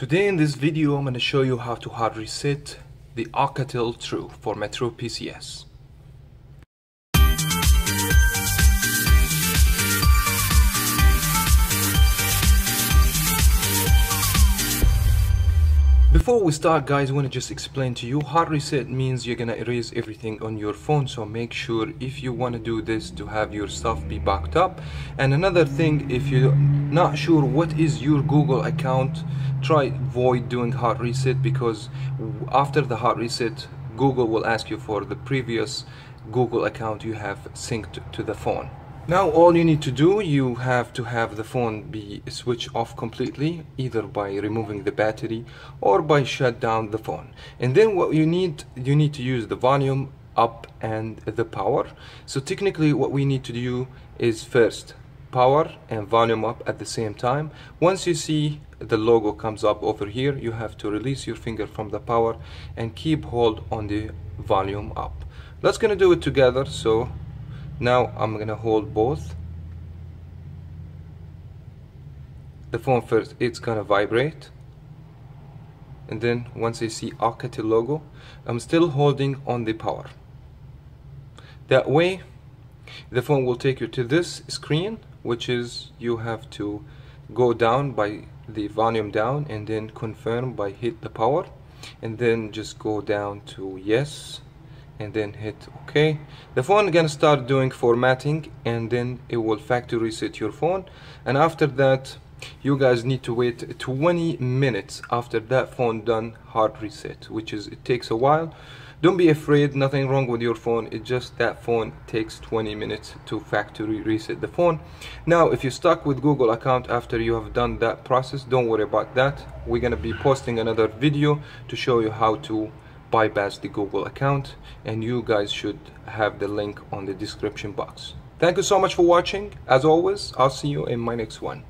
Today in this video I'm going to show you how to hard reset the Alcatel TRU for Metro PCS. Before we start guys, I want to just explain to you hard reset means you're gonna erase everything on your phone so make sure if you want to do this to have your stuff be backed up. And another thing if you're not sure what is your Google account try avoid doing hard reset because after the hard reset Google will ask you for the previous Google account you have synced to the phone now all you need to do, you have to have the phone be switched off completely, either by removing the battery or by shut down the phone. And then what you need, you need to use the volume up and the power. So technically what we need to do is first power and volume up at the same time. Once you see the logo comes up over here, you have to release your finger from the power and keep hold on the volume up. Let's gonna do it together. So now I'm gonna hold both. The phone first it's gonna vibrate. And then once I see Alcatel logo I'm still holding on the power. That way the phone will take you to this screen which is you have to go down by the volume down and then confirm by hit the power. And then just go down to yes and then hit OK. The phone gonna start doing formatting and then it will factory reset your phone. And after that you guys need to wait 20 minutes after that phone done hard reset which is it takes a while. Don't be afraid nothing wrong with your phone it's just that phone takes 20 minutes to factory reset the phone. Now if you're stuck with google account after you have done that process don't worry about that. We're gonna be posting another video to show you how to bypass the Google account and you guys should have the link on the description box. Thank you so much for watching. As always, I'll see you in my next one.